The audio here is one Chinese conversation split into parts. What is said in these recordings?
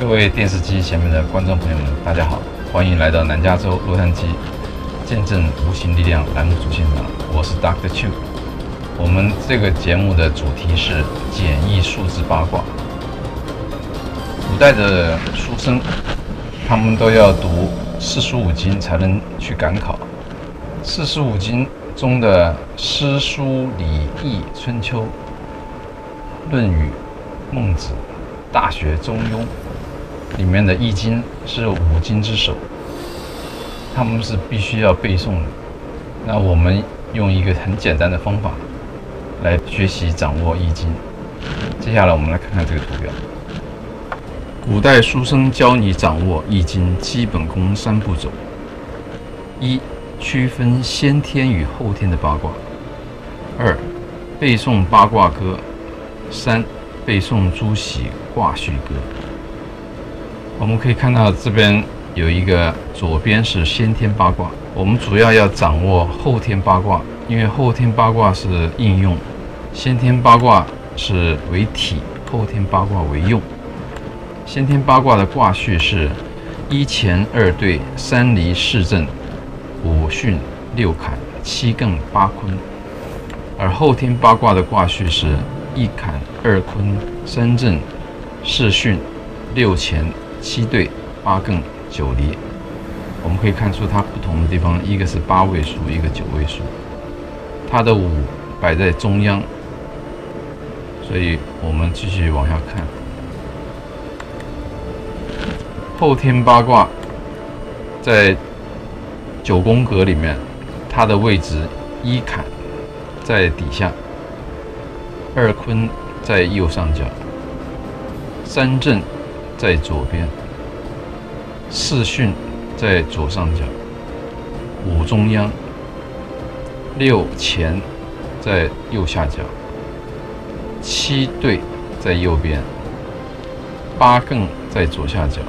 各位电视机前面的观众朋友们，大家好，欢迎来到南加州洛杉矶见证无形力量栏目组现场，我是 Dr. Chu。我们这个节目的主题是简易数字八卦。古代的书生，他们都要读四书五经才能去赶考。四书五经中的诗、书、礼、易、春秋、论语、孟子、大学、中庸里面的易经是五经之首，他们是必须要背诵的。那我们用一个很简单的方法来学习掌握易经。接下来我们来看看这个图表。古代书生教你掌握易经基本功三步骤：一、区分先天与后天的八卦；二、背诵八卦歌；三、背诵朱熹卦序歌。我们可以看到这边有一个，左边是先天八卦，我们主要要掌握后天八卦，因为后天八卦是应用，先天八卦是为体，后天八卦为用。先天八卦的卦序是一乾二兑三离四震五巽六坎七艮八坤，而后天八卦的卦序是一坎二坤三震四巽六乾七兑八艮九离。我们可以看出它不同的地方，一个是八位数，一个九位数，它的五摆在中央，所以我们继续往下看。后天八卦在九宫格里面，它的位置一坎在底下，二坤在右上角，三震在左边，四巽在左上角，五中央，六乾在右下角，七兑在右边，八艮在左下角。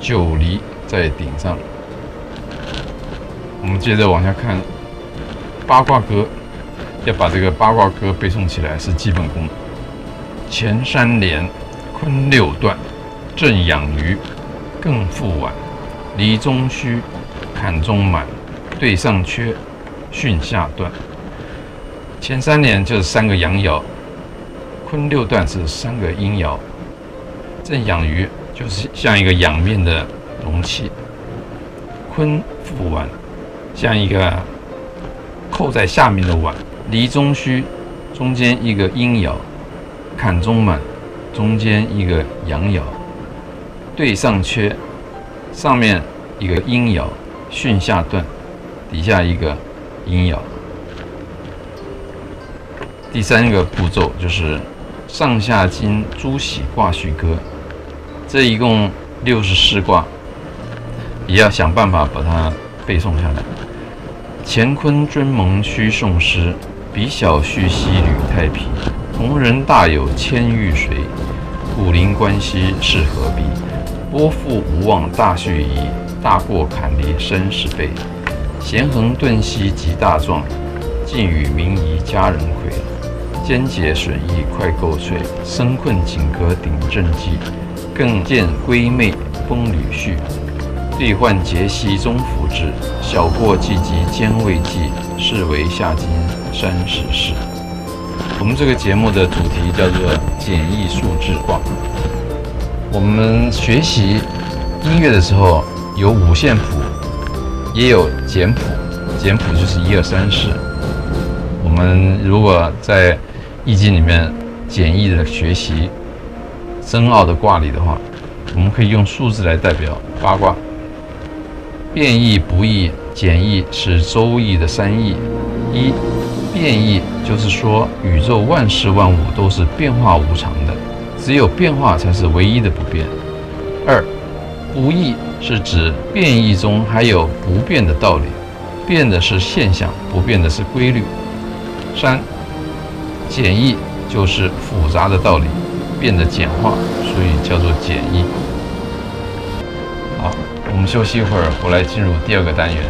九离在顶上，我们接着往下看。八卦歌，要把这个八卦歌背诵起来是基本功。前三连，坤六断，震养鱼，艮复碗，离中虚，坎中满，兑上缺，巽下断。前三连就是三个阳爻，坤六断是三个阴爻，震养鱼。就是像一个仰面的容器，坤复碗，像一个扣在下面的碗，离中虚，中间一个阴爻，坎中满，中间一个阳爻，对上缺，上面一个阴爻，巽下断，底下一个阴爻。第三个步骤就是上下金朱熹卦序歌。这一共六十四卦，也要想办法把它背诵下来。乾坤尊蒙须诵诗，比小旭兮履太平。同人大有千玉髓，关系是何必？波复无望大序矣，大过坎离生死悲。咸横顿兮极大壮，晋与民夷家人魁。坚节损益快构瘁，生困紧革顶正纪。更见闺妹风履絮，兑换节兮中孚之，小过既及兼未济，是为下金三十事。我们这个节目的主题叫做简易数字卦。我们学习音乐的时候有五线谱，也有简谱，简谱就是一二三四。我们如果在易经里面简易的学习。深奥的卦理的话，我们可以用数字来代表八卦。变易、不易、简易是周易的三易。一、变易就是说宇宙万事万物都是变化无常的，只有变化才是唯一的不变。二、不易是指变异中还有不变的道理，变的是现象，不变的是规律。三、简易就是复杂的道理。变得简化，所以叫做简易。好，我们休息一会儿，我来进入第二个单元。